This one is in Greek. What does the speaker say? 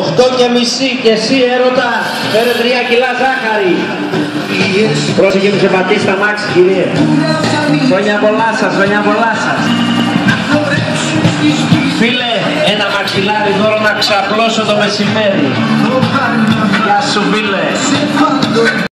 Οχτώ και μισή και εσύ έρωτα, φέρε τρία κιλά ζάχαρη. Πρόσεχε που σε πατήσει τα μάξι κυρία. Χρόνια πολλά σας, χρόνια πολλά σας. Φίλε, ένα μαξιλάρι δώρο να ξαπλώσω το μεσημέρι. Γεια σου φίλε.